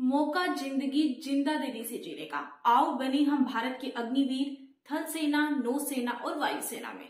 मौका ज़िंदगी ज़िंदा दिली से जीने का आओ बने हम भारत के अग्निवीर थल सेना नौ सेना और वायु सेना में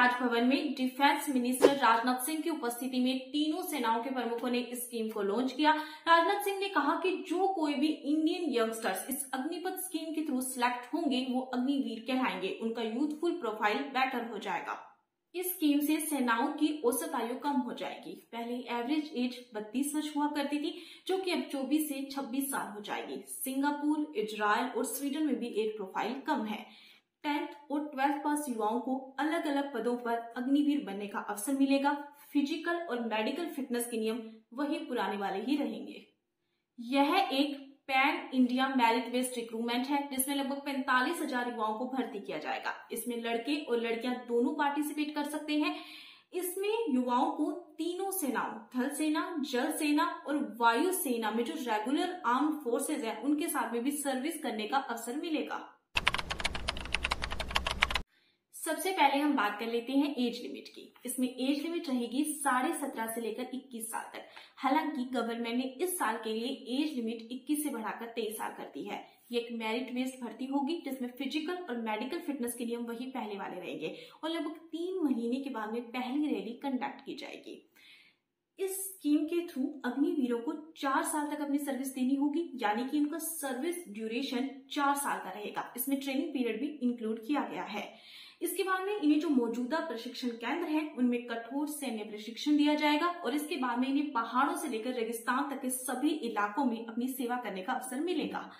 राजभवन में डिफेंस मिनिस्टर राजनाथ सिंह की उपस्थिति में तीनों सेनाओं के प्रमुखों ने इस स्कीम को लॉन्च किया। राजनाथ सिंह ने कहा कि जो कोई भी इंडियन यंगस्टर्स इस अग्निपथ स्कीम के थ्रू सिलेक्ट होंगे, वो अग्निवीर कहलाएँगे। उनका यूथफुल प्रोफ़ाइल बेटर हो जाएगा। इस स्कीम से सेनाओं की औसत आयु कम हो जाएगी। पहले एवरेज एज 32 वर्ष हुआ करती थी, जो कि अब 24 से 26 साल हो जाएगी। सिंगापुर, इजराइल और स्वीडन में भी एज प्रोफ़ाइल कम है। टेंथ और ट्वेल्थ पास युवाओं को अलग अलग पदों पर अग्निवीर बनने का अवसर मिलेगा। फ़िज़िकल और मेडिकल फिटनेस के नियम वही पुराने वाले ही रहेंगे। यह एक pan India merit based recruitment है, जिसमें लगभग पैंतालीस हज़ार युवाओं को भर्ती किया जाएगा। इसमें लड़के और लड़कियाँ दोनों पार्टिसिपेट कर सकते हैं। इसमें युवाओं को तीनों सेनाओं थल सेना, जल सेना और वायु सेना में जो रेगुलर आर्म फोर्सेज है, उनके साथ में भी सर्विस करने का अवसर मिलेगा। सबसे पहले हम बात कर लेते हैं एज लिमिट की। इसमें एज लिमिट रहेगी साढ़े सत्रह से लेकर 21 साल तक। हालाँकि गवर्नमेंट ने इस साल के लिए एज लिमिट 21 से बढ़ाकर 23 साल कर दी है। ये एक मेरिट बेस्ड भर्ती होगी, जिसमें फ़िज़िकल और मेडिकल फिटनेस के नियम वही पहले वाले रहेंगे और लगभग तीन महीने के बाद में पहली रैली कंडक्ट की जाएगी। इस स्कीम के थ्रू अग्निवीरों को चार साल तक अपनी सर्विस देनी होगी, यानी कि उनका सर्विस ड्यूरेशन चार साल का रहेगा। इसमें ट्रेनिंग पीरियड भी इंक्लूड किया गया है। इसके बाद में इन्हें जो मौजूदा प्रशिक्षण केंद्र है, उनमें कठोर सैन्य प्रशिक्षण दिया जाएगा और इसके बाद में इन्हें पहाड़ों से लेकर रेगिस्तान तक के सभी इलाकों में अपनी सेवा करने का अवसर मिलेगा।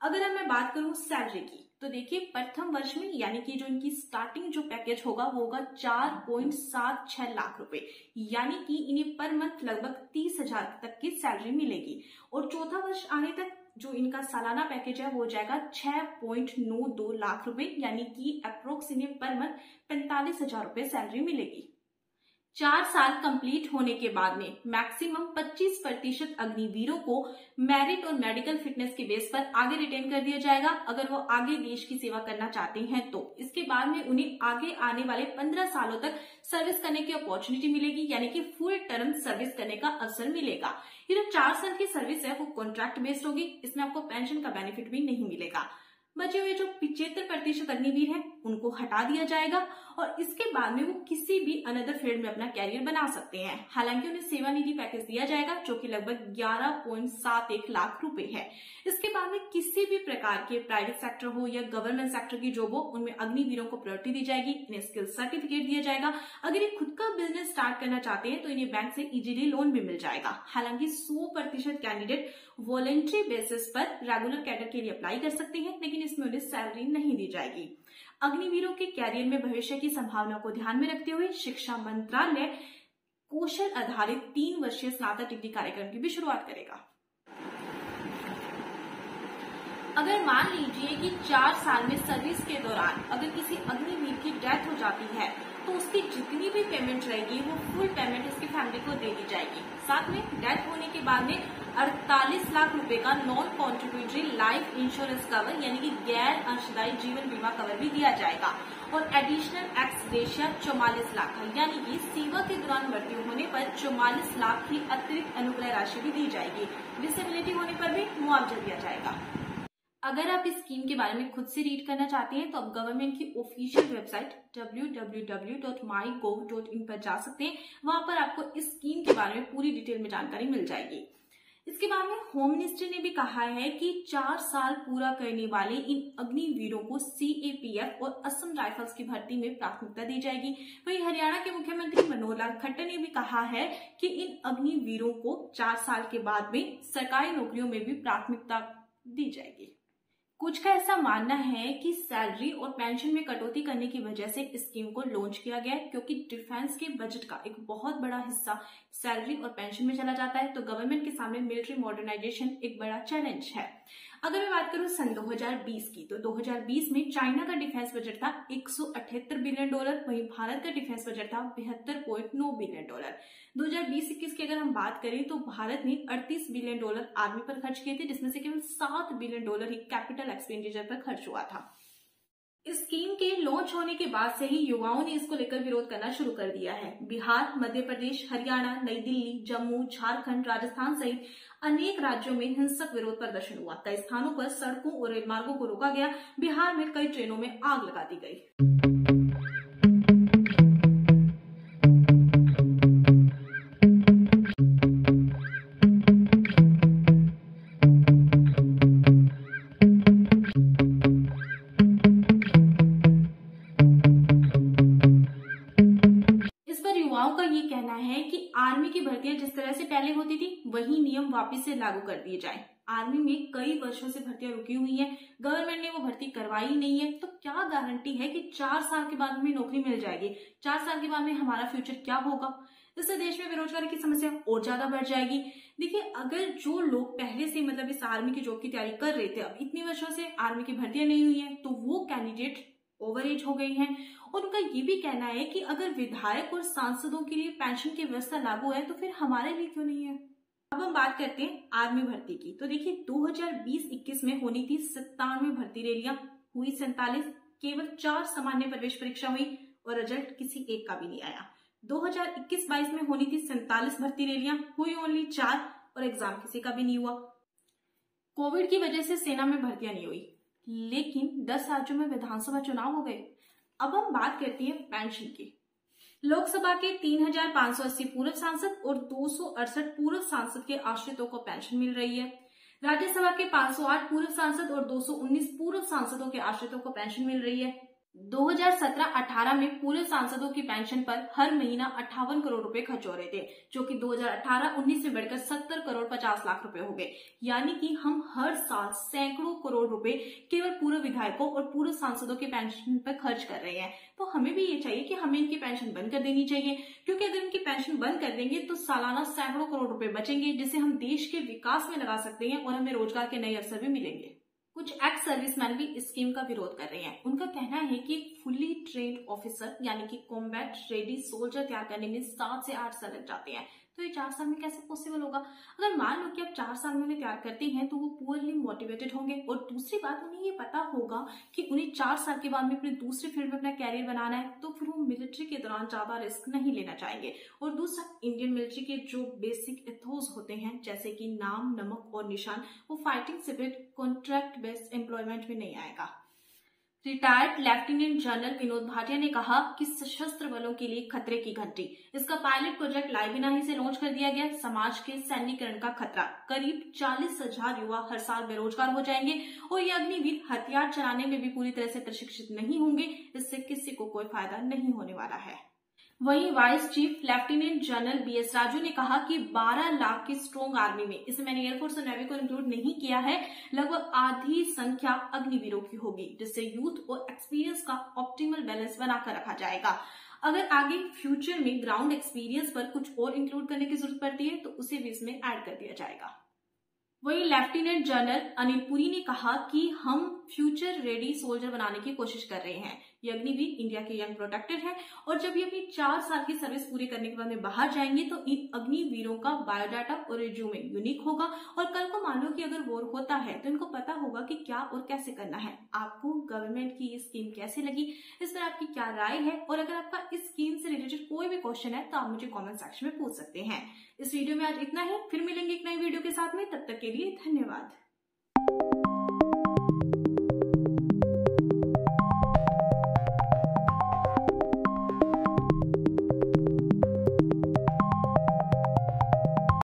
अगर अब मैं बात करूँ सैलरी की तो देखिए प्रथम वर्ष में यानी कि जो इनकी स्टार्टिंग जो पैकेज होगा, वो होगा चार पॉइंट सात छह लाख रुपए। यानी कि इन्हें पर मंथ लगभग तीस हज़ार तक की सैलरी मिलेगी। और चौथा वर्ष आने तक जो इनका सालाना पैकेज है, वो जाएगा छह पॉइंट नौ दो लाख रुपए, यानी कि अप्रोक्सीमेट पर मंथ पैंतालीस हज़ार रुपए सैलरी मिलेगी। चार साल कंप्लीट होने के बाद में मैक्सिमम 25 प्रतिशत अग्निवीरों को मेरिट और मेडिकल फिटनेस के बेस पर आगे रिटेन कर दिया जाएगा। अगर वो आगे देश की सेवा करना चाहते हैं तो। इसके बाद में उन्हें आगे आने वाले 15 सालों तक सर्विस करने की अपॉर्चुनिटी मिलेगी, यानी कि फुल टर्म सर्विस करने का अवसर मिलेगा। ये जो चार साल की सर्विस है, वो कॉन्ट्रैक्ट बेस्ड होगी। इसमें आपको पेंशन का बेनिफिट भी नहीं मिलेगा। बचे हुए जो पिछहत्तर प्रतिशत अग्निवीर हैं उनको हटा दिया जाएगा और इसके बाद में वो किसी भी अनदर फ़ील्ड में अपना कैरियर बना सकते हैं। हालाँकि उन्हें सेवानिधि पैकेज दिया जाएगा, जो कि लगभग ग्यारह पॉइंट सात एक लाख रुपए है। इसके बाद में किसी भी प्रकार के प्राइवेट सेक्टर हो या गवर्नमेंट सेक्टर की जॉब हो, उनमें अग्निवीरों को प्रायोरिटी दी जाएगी, इन्हें स्किल सर्टिफिकेट दिया जाएगा। अगर ये खुद का बिज़नेस स्टार्ट करना चाहते हैं तो इन्हें बैंक से इजीली लोन भी मिल जाएगा। हालाँकि सौ प्रतिशत कैंडिडेट वॉलेंट्री बेसिस पर रेगुलर कैडर के लिए अप्लाई कर सकते हैं, लेकिन इसमें उन्हें सैलरी नहीं दी जाएगी। अग्निवीरों के कैरियर में भविष्य की संभावना को ध्यान में रखते हुए शिक्षा मंत्रालय कौशल आधारित तीन वर्षीय स्नातक डिग्री कार्यक्रम की भी शुरुआत करेगा। अगर मान लीजिए कि चार साल में सर्विस के दौरान अगर किसी अग्निवीर की डेथ हो जाती है तो उसकी जितनी भी पेमेंट रहेगी, वो फुल पेमेंट उसकी फैमिली को दे दी जाएगी। साथ में डेथ होने के बाद में 48 लाख रुपए का non contributory life insurance cover यानी कि गैर अंशदायी जीवन बीमा कवर भी दिया जाएगा। और एडिशनल एक्स रेशिया चौवालीस लाख यानी कि सेवा के दौरान मृत्यु होने पर चौवालीस लाख की अतिरिक्त अनुग्रह राशि भी दी जाएगी। डिसेबिलिटी होने पर भी मुआवजा दिया जाएगा। अगर आप इस स्कीम के बारे में खुद से रीड करना चाहते हैं तो आप गवर्नमेंट की ऑफिशियल वेबसाइट www.mygov.in पर जा सकते हैं। वहाँ पर आपको इस स्कीम के बारे में पूरी डिटेल में जानकारी मिल जाएगी। इसके बाद में होम मिनिस्टर ने भी कहा है कि चार साल पूरा करने वाले इन अग्निवीरों को सीएपीएफ और असम राइफल्स की भर्ती में प्राथमिकता दी जाएगी। वहीं हरियाणा के मुख्यमंत्री मनोहर लाल खट्टर ने भी कहा है कि इन अग्निवीरों को चार साल के बाद में सरकारी नौकरियों में भी प्राथमिकता दी जाएगी। कुछ का ऐसा मानना है कि सैलरी और पेंशन में कटौती करने की वजह से स्कीम को लॉन्च किया गया क्योंकि डिफेंस के बजट का एक बहुत बड़ा हिस्सा सैलरी और पेंशन में चला जाता है। तो गवर्नमेंट के सामने मिलिट्री मॉडर्नाइजेशन एक बड़ा चैलेंज है। अगर मैं बात करूँ सन 2020 की तो 2020 में चाइना का डिफेंस बजट था एक सौ अठहत्तर बिलियन डॉलर, वहीं भारत का डिफेंस बजट था बेहतर बिलियन डॉलर। 2020-21 की अगर हम बात करें तो भारत ने 38 बिलियन डॉलर आर्मी पर खर्च किए थे, जिसमें से केवल 7 बिलियन डॉलर ही कैपिटल एक्सपेंडिचर पर खर्च हुआ था। इस स्कीम के लॉन्च होने के बाद से ही युवाओं ने इसको लेकर विरोध करना शुरू कर दिया है। बिहार, मध्य प्रदेश, हरियाणा, नई दिल्ली, जम्मू, झारखंड, राजस्थान सहित अनेक राज्यों में हिंसक विरोध प्रदर्शन हुआ। कई स्थानों पर सड़कों और रेलमार्गों को रोका गया। बिहार में कई ट्रेनों में आग लगा दी गई। युवाओं का ये कहना है कि आर्मी की भर्तियाँ जिस तरह से पहले होती थी, वही नियम वापस से लागू कर दिए जाए। आर्मी में कई वर्षों से भर्तियाँ रुकी हुई हैं। गवर्नमेंट ने वो भर्ती करवाई नहीं है। तो क्या गारंटी है कि चार साल के बाद हमें नौकरी मिल जाएगी? चार साल के बाद में हमारा फ्यूचर क्या होगा? इससे देश में बेरोजगारी की समस्या और ज़्यादा बढ़ जाएगी। देखिए, अगर जो लोग पहले से मतलब इस आर्मी की जॉब की तैयारी कर रहे थे, अब इतनी वर्षों से आर्मी की भर्तियाँ नहीं हुई है तो वो कैंडिडेट ओवर एज हो गई हैं। और उनका ये भी कहना है कि अगर विधायक और सांसदों के लिए पेंशन की व्यवस्था लागू है तो फिर हमारे लिए क्यों नहीं है? अब हम बात करते हैं आर्मी भर्ती की। तो देखिए 2020-21 में होनी थी सत्तानवे भर्ती रैलियाँ। हुई सैतालीस, केवल चार सामान्य प्रवेश परीक्षा हुई और रिज़ल्ट किसी एक का भी नहीं आया। 2021-22 में होनी थी सैतालीस भर्ती रैलियाँ। हुई ओनली चार और एग्ज़ाम किसी का भी नहीं हुआ। कोविड की वजह से सेना में भर्तियाँ नहीं हुई। लेकिन 10 राज्यों में विधानसभा चुनाव हो गए। अब हम बात करते हैं पेंशन की। लोकसभा के 3,580 पूर्व सांसद और दो सौ अड़सठ पूर्व सांसद के आश्रितों को पेंशन मिल रही है। राज्यसभा के 508 पूर्व सांसद और 219 पूर्व सांसदों के आश्रितों को पेंशन मिल रही है। 2017-18 में पूरे सांसदों की पेंशन पर हर महीना अट्ठावन करोड़ रुपए खर्च हो रहे थे, जो कि 2018-19 से बढ़कर 70 करोड़ 50 लाख रुपए हो गए। यानी कि हम हर साल सैकड़ों करोड़ रुपए केवल पूर्व विधायकों और पूर्व सांसदों के पेंशन पर खर्च कर रहे हैं। तो हमें भी ये चाहिए कि हमें इनकी पेंशन बंद कर देनी चाहिए, क्योंकि अगर इनकी पेंशन बंद कर देंगे तो सालाना सैकड़ों करोड़ रुपए बचेंगे, जिसे हम देश के विकास में लगा सकते हैं और हमें रोज़गार के नए अवसर भी मिलेंगे। कुछ एक्स सर्विसमैन भी इस स्कीम का विरोध कर रहे हैं। उनका कहना है कि फुली ट्रेंड ऑफिसर यानी कि कॉम्बैट रेडी सोल्जर तैयार करने में सात से आठ साल लग जाते हैं। तो ये चार साल में कैसे पॉसिबल होगा? अगर मान लो कि आप चार साल में उन्हें तैयार करते हैं तो वो पुअरली मोटिवेटेड होंगे। और दूसरी बात, उन्हें ये पता होगा कि उन्हें चार साल के बाद में अपने दूसरे फ़ील्ड में अपना कैरियर बनाना है तो फिर वो मिलिट्री के दौरान ज़्यादा रिस्क नहीं लेना चाहेंगे। और दूसरा इंडियन मिलिट्री के जो बेसिक एथोज होते हैं, जैसे कि नाम, नमक और निशान, वो fighting civil contract based employment में नहीं आएगा। Retired lieutenant general Vinod Bhatia ने कहा कि सशस्त्र बलों के लिए खतरे की घंटी। इसका पायलट प्रोजेक्ट लाइबिनाही से लॉन्च कर दिया गया। समाज के सैन्यकरण का खतरा। करीब चालीस हज़ार युवा हर साल बेरोजगार हो जाएँगे और ये अग्निवीर हथियार चलाने में भी पूरी तरह से प्रशिक्षित नहीं होंगे। इससे किसी को कोई फ़ायदा नहीं होने वाला है। वहीं vice chief lieutenant general B S Raju ने कहा कि 12 लाख की स्ट्रॉन्ग आर्मी में। इसमें मैंने एयरफोर्स और नेवी को इंक्लूड नहीं किया है। लगभग आधी संख्या अग्निवीरों की होगी, जिससे यूथ और एक्सपीरियंस का ऑप्टिमल बैलेंस बनाकर रखा जाएगा। अगर आगे फ्यूचर में ग्राउंड एक्सपीरियंस पर कुछ और इंक्लूड करने की ज़रूरत पड़ती है तो उसे भी इसमें ऐड कर दिया जाएगा। वहीं लेफ्टिनेंट जनरल अनिल पुरी ने कहा कि हम फ्यूचर रेडी सोल्जर बनाने की कोशिश कर रहे हैं। ये अग्निवीर इंडिया के यंग प्रोटेक्टर है। और जब ये अपनी चार साल की सर्विस पूरी करने के बाद में बाहर जाएँगे तो इन अग्निवीरों का बायोडाटा और रिज्यूमे यूनिक होगा। और कल को मान लो कि अगर वोर होता है तो इनको पता होगा कि क्या और कैसे करना है। आपको गवर्नमेंट की ये स्कीम कैसे लगी? इस पर आपकी क्या राय है? और अगर आपका इस स्कीम से रिलेटेड कोई भी क्वेश्चन है तो आप मुझे कॉमेंट सेक्शन में पूछ सकते हैं। इस वीडियो में आज इतना ही। फिर मिलेंगे एक नई वीडियो के साथ में। तब तक के लिए धन्यवाद।